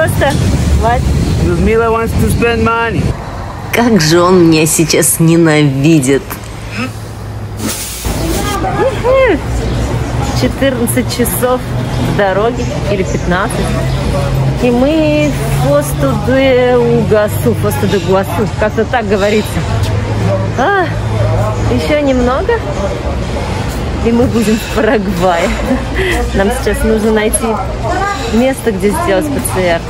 просто... What? Ludmila wants to spend money. Как же он меня сейчас ненавидит. 14 часов в дороге, или 15. И мы в Фосту де Угасу, Фосту де Гуасу, как-то так говорится. А, еще немного, и мы будем в Парагвае. Нам сейчас нужно найти место, где сделать ПЦР.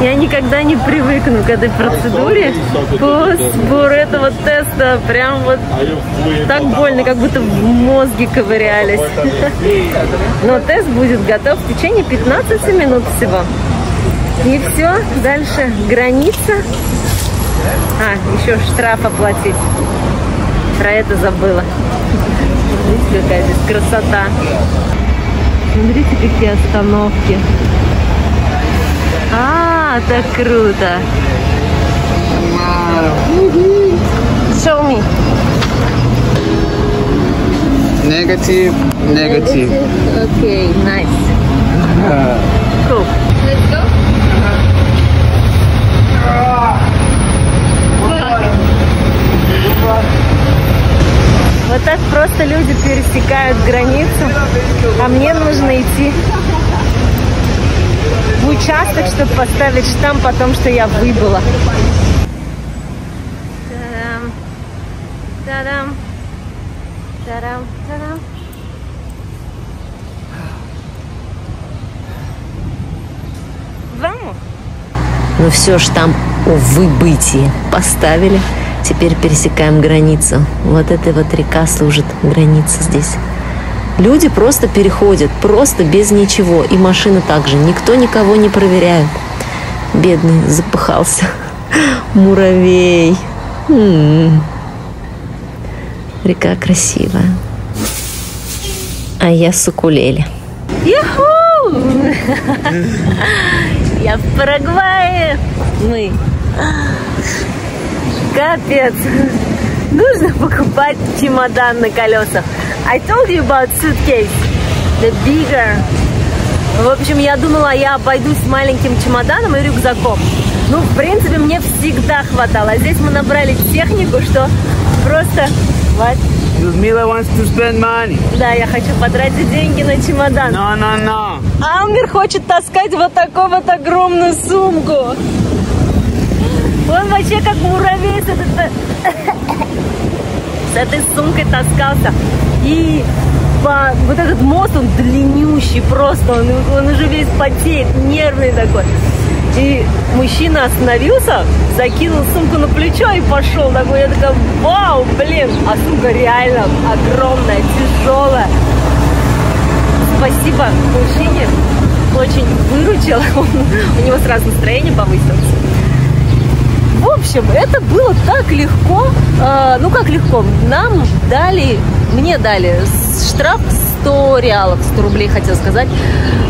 Я никогда не привыкну к этой процедуре по сбору этого теста. Прям вот так больно, как будто в мозге ковырялись. Но тест будет готов в течение 15 минут всего. И все, дальше граница. А, еще штраф оплатить. Про это забыла. Видите, какая здесь красота. Смотрите, какие остановки. А, так круто. Show me. Negative, negative. Okay, nice. Cool. Вот так просто люди пересекают границу, а мне нужно идти в участок, чтобы поставить штамп о том, что я выбыла. Та-дам, та-дам, та-дам, та-дам. Vamos. Ну все, штамп о выбытии поставили. Теперь пересекаем границу. Вот эта вот река служит граница здесь. Люди просто переходят, просто без ничего. И машины также. Никто никого не проверяет. Бедный запыхался. Муравей. М-м. Река красивая. А я с укулеле. Юху! Я в Парагвае. Мы. Капец. Нужно покупать чемодан на колесах. I told you about suitcase. The bigger. В общем, я думала, я обойдусь маленьким чемоданом и рюкзаком. Ну, в принципе, мне всегда хватало. А здесь мы набрали технику, что просто... What? Ludmila wants to spend money. Да, я хочу потратить деньги на чемодан. No, no, no. Амбер хочет таскать вот такую вот огромную сумку. Он вообще как муравей с, этой- с этой сумкой таскался. И по- вот этот мост, он длиннющий просто, он, он уже весь потеет, нервный такой. И мужчина остановился, закинул сумку на плечо и пошел. Такой, я такая, вау, блин, а сумка реально огромная, тяжелая. Спасибо мужчине, очень выручил, у него сразу настроение повысилось. В общем, это было так легко. Э, ну как легко? Нам дали, мне дали штраф 100 реалов, 100 рублей хотел сказать.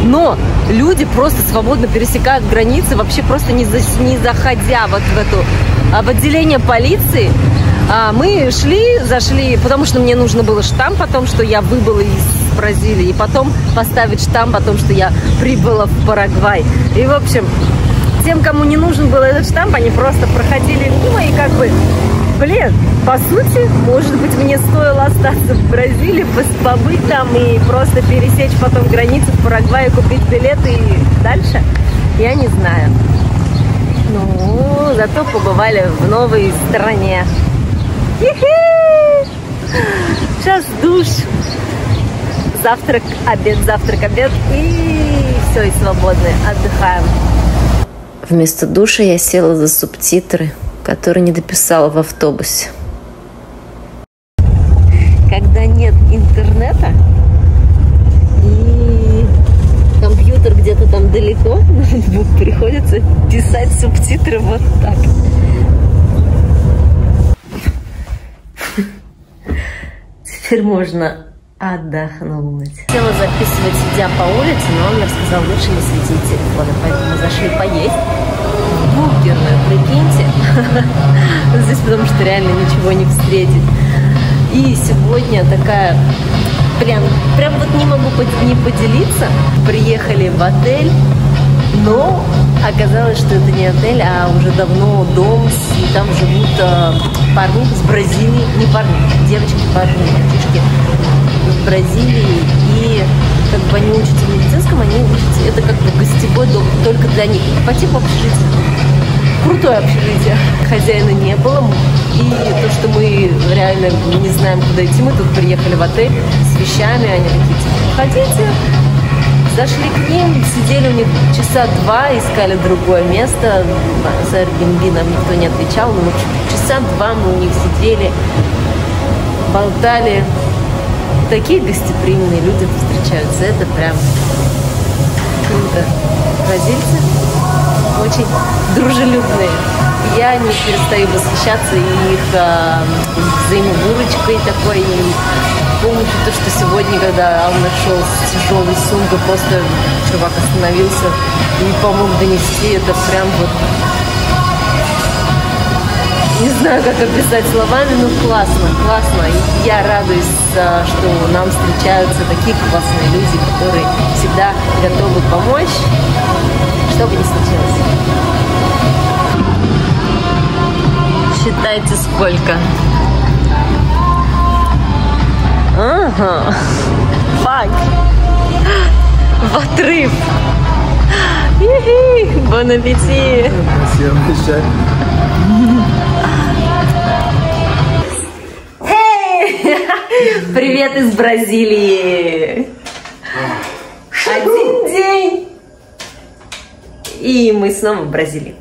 Но люди просто свободно пересекают границы, вообще просто не, за- не заходя вот в эту а, в отделение полиции. А, мы шли, зашли, потому что мне нужно было штамп о том, что я выбыла из Бразилии, и потом поставить штамп о том, что я прибыла в Парагвай. И, в общем, тем, кому не нужен был этот штамп, они просто проходили мимо и как бы, блин, по сути, может быть, мне стоило остаться в Бразилии, побыть там и просто пересечь потом границу в Парагвай, купить билеты и дальше. Я не знаю. Ну, зато побывали в новой стране. Сейчас душ, завтрак, обед, завтрак, обед и все, и свободны, отдыхаем. Вместо душа я села за субтитры, которые не дописала в автобусе. когда нет интернета и компьютер где-то там далеко, приходится писать субтитры вот так. Теперь можно отдохнуть. Хотела записывать, сидя по улице, но он мне сказал, лучше не светить телефоны, поэтому мы зашли поесть. В бургерную, прикиньте. Здесь потому что реально ничего не встретить. И сегодня такая, прям, прям вот не могу не поделиться. Приехали в отель Но оказалось, что это не отель, а уже давно дом, и там живут э, парни из Бразилии, не парни, девочки, парни, мальчишки из Бразилии, и как бы они учатся в медицинском, они учатся, это как бы гостевой дом только для них, по типу общежития. Крутое общежитие. Хозяина не было, и то, что мы реально не знаем, куда идти, мы тут приехали в отель с вещами, они такие, типа, ходите, Зашли к ним, сидели у них часа два, искали другое место. За Airbnb нам никто не отвечал, но часа два мы у них сидели, болтали. Такие гостеприимные люди встречаются. Это прям круто. Бразильцы очень дружелюбные. Я не перестаю восхищаться их э, взаимовыручкой такой, и помню то, что сегодня, когда Ална шел с тяжелой просто чувак остановился и помог донести это прям вот не знаю, как описать словами, но классно, классно. И я радуюсь, что нам встречаются такие классные люди, которые всегда готовы помочь, что бы ни случилось. Считайте сколько. Ага. Фак. В отрыв. Бон аппетит. Спасибо Привет из Бразилии. Один день. И мы снова в Бразилии.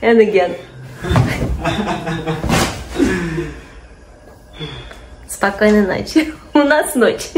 And again. Спокойной ночи. У нас ночь.